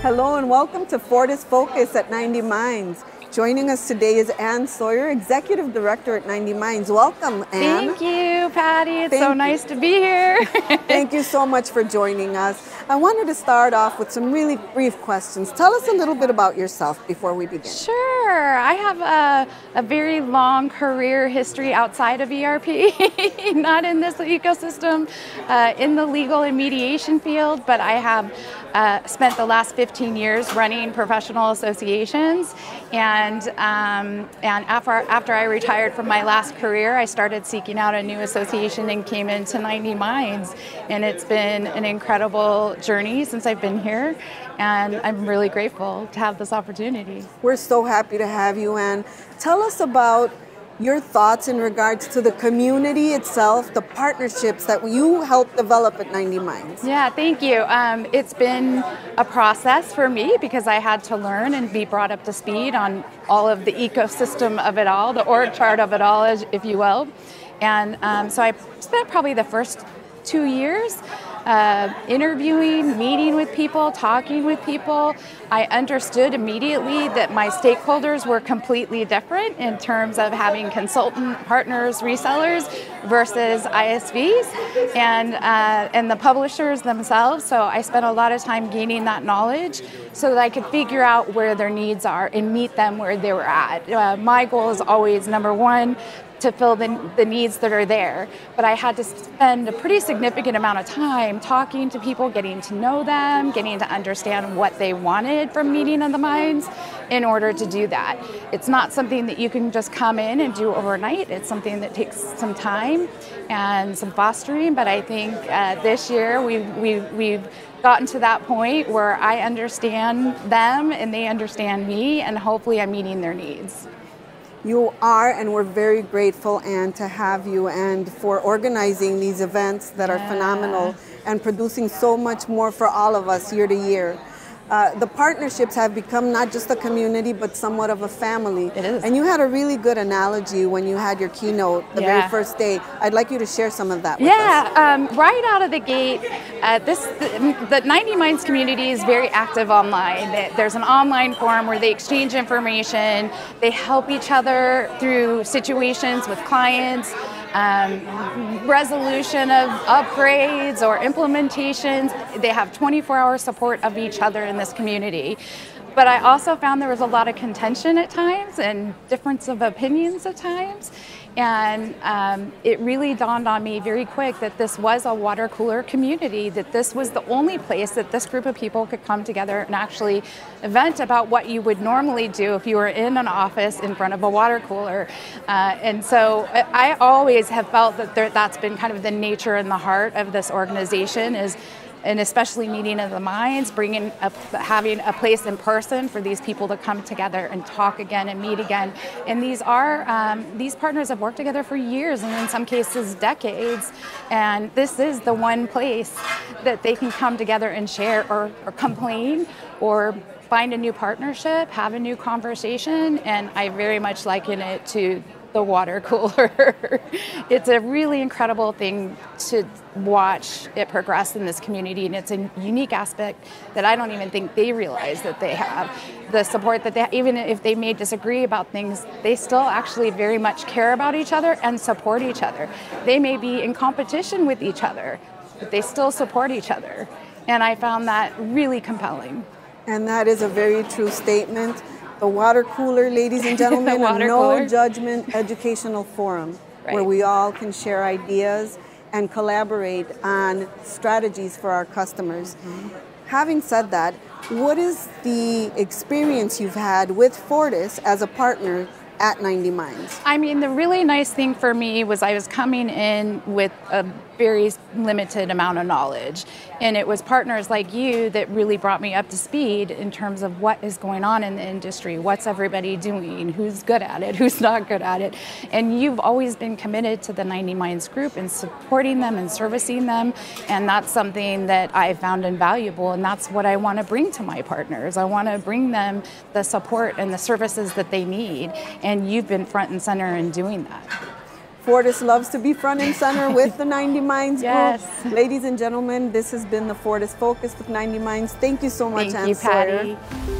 Hello and welcome to Fortis Focus at 90 Minds. Joining us today is Anne Sawyer, Executive Director at 90 Minds. Welcome, Anne. Thank you, Patty. It's Thank so you. nice to be here. Thank you so much for joining us. I wanted to start off with some really brief questions. Tell us a little bit about yourself before we begin. Sure. I have a, a very long career history outside of ERP, not in this ecosystem, uh, in the legal and mediation field, but I have uh, spent the last 15 years running professional associations. And, um, and after, after I retired from my last career, I started seeking out a new association and came into 90 Minds. And it's been an incredible journey since I've been here. And I'm really grateful to have this opportunity. We're so happy to have you, Anne. Tell us about your thoughts in regards to the community itself, the partnerships that you helped develop at 90 Minds. Yeah, thank you. Um, it's been a process for me because I had to learn and be brought up to speed on all of the ecosystem of it all, the org chart of it all, if you will. And um, so I spent probably the first two years uh, interviewing, meeting with people, talking with people. I understood immediately that my stakeholders were completely different in terms of having consultant partners, resellers versus ISVs, and uh, and the publishers themselves. So I spent a lot of time gaining that knowledge so that I could figure out where their needs are and meet them where they were at. Uh, my goal is always number one to fill the, the needs that are there. But I had to spend a pretty significant amount of time talking to people, getting to know them, getting to understand what they wanted from Meeting of the Minds in order to do that. It's not something that you can just come in and do overnight. It's something that takes some time and some fostering. But I think uh, this year we, we, we've gotten to that point where I understand them and they understand me, and hopefully I'm meeting their needs. You are, and we're very grateful, Anne, to have you and for organizing these events that are phenomenal and producing so much more for all of us year to year. Uh, the partnerships have become not just a community, but somewhat of a family. It is. And you had a really good analogy when you had your keynote the very first day. I'd like you to share some of that with Yeah, us. um, right out of the gate, uh, this the, the 90 Minds community is very active online. There's an online forum where they exchange information, they help each other through situations with clients. Um, resolution of upgrades or implementations. They have 24 hour support of each other in this community. But I also found there was a lot of contention at times and difference of opinions at times. And um, it really dawned on me very quick that this was a water cooler community, that this was the only place that this group of people could come together and actually vent about what you would normally do if you were in an office in front of a water cooler. Uh, and so I always have felt that there, that's been kind of the nature and the heart of this organization is and especially meeting of the minds, bringing a, having a place in person for these people to come together and talk again and meet again. And these are um, these partners have worked together for years and in some cases decades. And this is the one place that they can come together and share or, or complain or find a new partnership, have a new conversation. And I very much liken it to the water cooler. it's a really incredible thing to watch it progress in this community, and it's a unique aspect that I don't even think they realize that they have. The support that they, even if they may disagree about things, they still actually very much care about each other and support each other. They may be in competition with each other, but they still support each other. And I found that really compelling. And that is a very true statement. The water cooler, ladies and gentlemen, a no cooler. judgment educational forum where we all can share ideas and collaborate on strategies for our customers. Mm-hmm. Having said that, what is the experience you've had with Fortis as a partner at 90 Minds? I mean, the really nice thing for me was I was coming in with a very limited amount of knowledge. And it was partners like you that really brought me up to speed in terms of what is going on in the industry, what's everybody doing, who's good at it, who's not good at it. And you've always been committed to the 90 Minds group and supporting them and servicing them. And that's something that I found invaluable. And that's what I want to bring to my partners. I want to bring them the support and the services that they need. You've been front and center in doing that. Fortis loves to be front and center with the 90 Minds yes. group. Ladies and gentlemen, this has been the Fortis Focus with 90 Minds. Thank you so much, Thank Anne you, Sawyer. Patty.